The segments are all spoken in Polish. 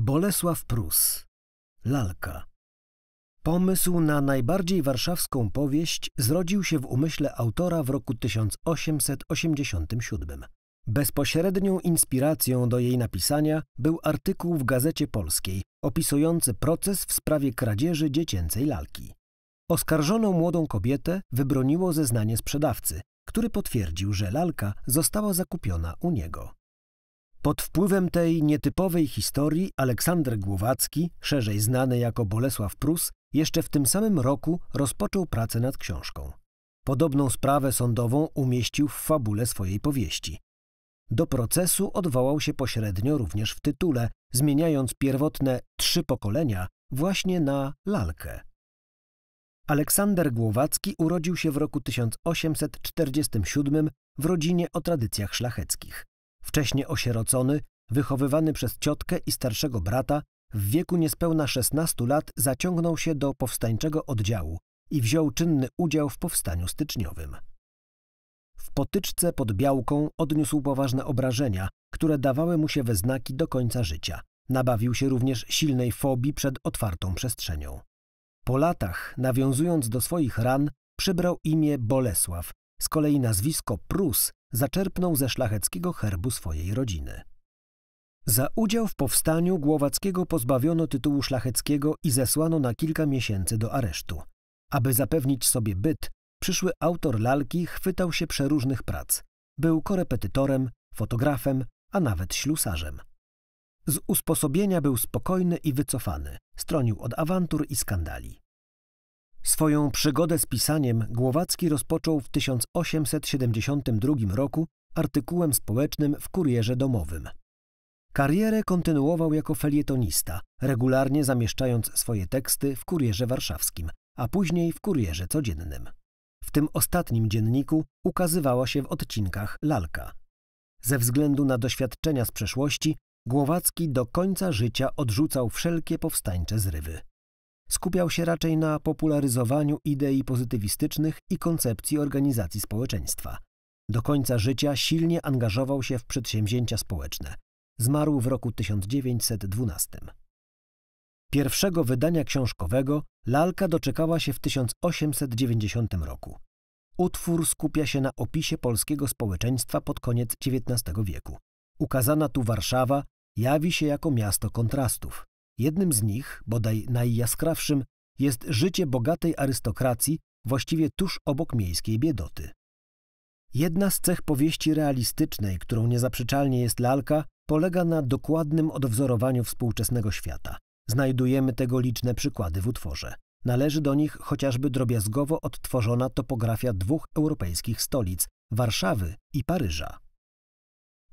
Bolesław Prus Lalka Pomysł na najbardziej warszawską powieść zrodził się w umyśle autora w roku 1887. Bezpośrednią inspiracją do jej napisania był artykuł w Gazecie Polskiej opisujący proces w sprawie kradzieży dziecięcej lalki. Oskarżoną młodą kobietę wybroniło zeznanie sprzedawcy, który potwierdził, że lalka została zakupiona u niego. Pod wpływem tej nietypowej historii Aleksander Głowacki, szerzej znany jako Bolesław Prus, jeszcze w tym samym roku rozpoczął pracę nad książką. Podobną sprawę sądową umieścił w fabule swojej powieści. Do procesu odwołał się pośrednio również w tytule, zmieniając pierwotne trzy pokolenia właśnie na lalkę. Aleksander Głowacki urodził się w roku 1847 w rodzinie o tradycjach szlacheckich. Wcześnie osierocony, wychowywany przez ciotkę i starszego brata, w wieku niespełna 16 lat zaciągnął się do powstańczego oddziału i wziął czynny udział w powstaniu styczniowym. W potyczce pod Białką odniósł poważne obrażenia, które dawały mu się we znaki do końca życia. Nabawił się również silnej fobii przed otwartą przestrzenią. Po latach, nawiązując do swoich ran, przybrał imię Bolesław, z kolei nazwisko Prus zaczerpnął ze szlacheckiego herbu swojej rodziny. Za udział w powstaniu Głowackiego pozbawiono tytułu szlacheckiego i zesłano na kilka miesięcy do aresztu. Aby zapewnić sobie byt, przyszły autor lalki chwytał się przeróżnych prac. Był korepetytorem, fotografem, a nawet ślusarzem. Z usposobienia był spokojny i wycofany, stronił od awantur i skandali. Swoją przygodę z pisaniem Głowacki rozpoczął w 1872 roku artykułem społecznym w Kurierze Domowym. Karierę kontynuował jako felietonista, regularnie zamieszczając swoje teksty w Kurierze Warszawskim, a później w Kurierze Codziennym. W tym ostatnim dzienniku ukazywała się w odcinkach lalka. Ze względu na doświadczenia z przeszłości, Głowacki do końca życia odrzucał wszelkie powstańcze zrywy. Skupiał się raczej na popularyzowaniu idei pozytywistycznych i koncepcji organizacji społeczeństwa. Do końca życia silnie angażował się w przedsięwzięcia społeczne. Zmarł w roku 1912. Pierwszego wydania książkowego lalka doczekała się w 1890 roku. Utwór skupia się na opisie polskiego społeczeństwa pod koniec XIX wieku. Ukazana tu Warszawa jawi się jako miasto kontrastów. Jednym z nich, bodaj najjaskrawszym, jest życie bogatej arystokracji właściwie tuż obok miejskiej biedoty. Jedna z cech powieści realistycznej, którą niezaprzeczalnie jest lalka, polega na dokładnym odwzorowaniu współczesnego świata. Znajdujemy tego liczne przykłady w utworze. Należy do nich chociażby drobiazgowo odtworzona topografia dwóch europejskich stolic Warszawy i Paryża.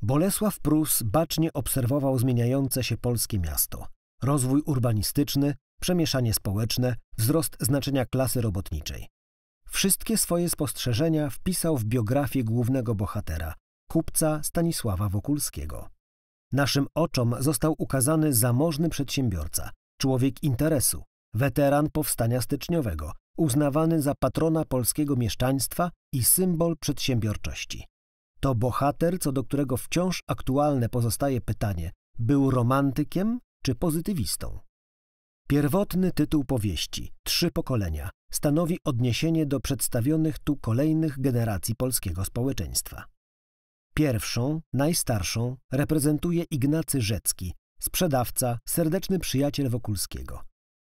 Bolesław Prus bacznie obserwował zmieniające się polskie miasto rozwój urbanistyczny, przemieszanie społeczne, wzrost znaczenia klasy robotniczej. Wszystkie swoje spostrzeżenia wpisał w biografię głównego bohatera, kupca Stanisława Wokulskiego. Naszym oczom został ukazany zamożny przedsiębiorca, człowiek interesu, weteran powstania styczniowego, uznawany za patrona polskiego mieszczaństwa i symbol przedsiębiorczości. To bohater, co do którego wciąż aktualne pozostaje pytanie, był romantykiem czy pozytywistą. Pierwotny tytuł powieści Trzy pokolenia stanowi odniesienie do przedstawionych tu kolejnych generacji polskiego społeczeństwa. Pierwszą, najstarszą, reprezentuje Ignacy Rzecki, sprzedawca, serdeczny przyjaciel Wokulskiego.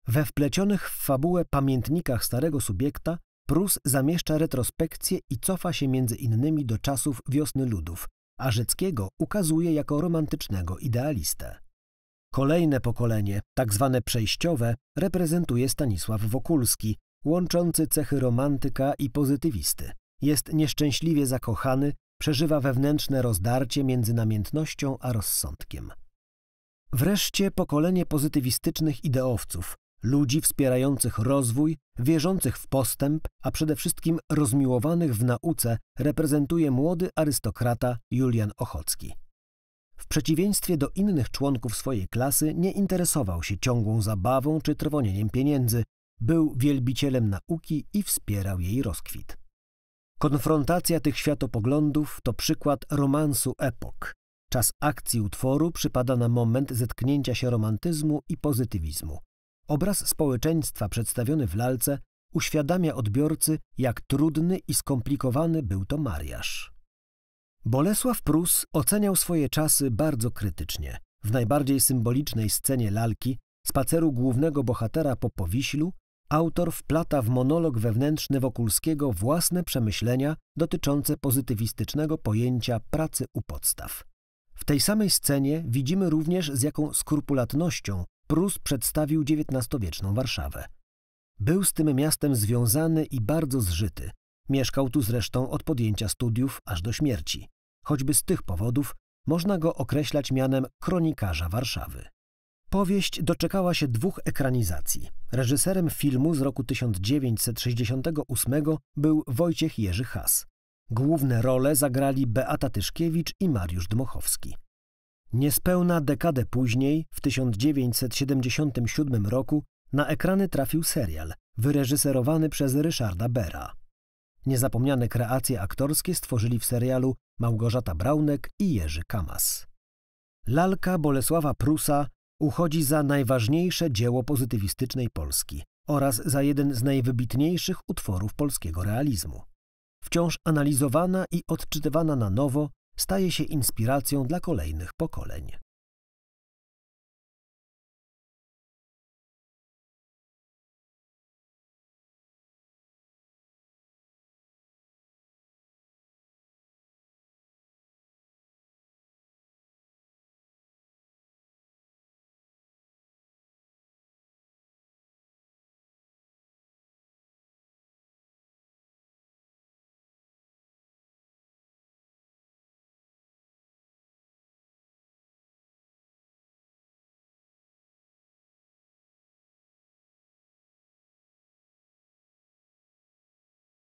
We wplecionych w fabułę pamiętnikach starego subiekta Prus zamieszcza retrospekcję i cofa się między innymi do czasów wiosny ludów, a Rzeckiego ukazuje jako romantycznego idealistę. Kolejne pokolenie, tak zwane przejściowe, reprezentuje Stanisław Wokulski, łączący cechy romantyka i pozytywisty. Jest nieszczęśliwie zakochany, przeżywa wewnętrzne rozdarcie między namiętnością a rozsądkiem. Wreszcie pokolenie pozytywistycznych ideowców, ludzi wspierających rozwój, wierzących w postęp, a przede wszystkim rozmiłowanych w nauce, reprezentuje młody arystokrata Julian Ochocki. W przeciwieństwie do innych członków swojej klasy nie interesował się ciągłą zabawą czy trwonieniem pieniędzy, był wielbicielem nauki i wspierał jej rozkwit. Konfrontacja tych światopoglądów to przykład romansu epok. Czas akcji utworu przypada na moment zetknięcia się romantyzmu i pozytywizmu. Obraz społeczeństwa przedstawiony w lalce uświadamia odbiorcy, jak trudny i skomplikowany był to mariaż. Bolesław Prus oceniał swoje czasy bardzo krytycznie. W najbardziej symbolicznej scenie lalki, spaceru głównego bohatera po Powiślu, autor wplata w monolog wewnętrzny Wokulskiego własne przemyślenia dotyczące pozytywistycznego pojęcia pracy u podstaw. W tej samej scenie widzimy również z jaką skrupulatnością Prus przedstawił XIX-wieczną Warszawę. Był z tym miastem związany i bardzo zżyty. Mieszkał tu zresztą od podjęcia studiów aż do śmierci. Choćby z tych powodów można go określać mianem kronikarza Warszawy. Powieść doczekała się dwóch ekranizacji. Reżyserem filmu z roku 1968 był Wojciech Jerzy Has. Główne role zagrali Beata Tyszkiewicz i Mariusz Dmochowski. Niespełna dekadę później, w 1977 roku, na ekrany trafił serial, wyreżyserowany przez Ryszarda Bera. Niezapomniane kreacje aktorskie stworzyli w serialu Małgorzata Braunek i Jerzy Kamas. Lalka Bolesława Prusa uchodzi za najważniejsze dzieło pozytywistycznej Polski oraz za jeden z najwybitniejszych utworów polskiego realizmu. Wciąż analizowana i odczytywana na nowo, staje się inspiracją dla kolejnych pokoleń.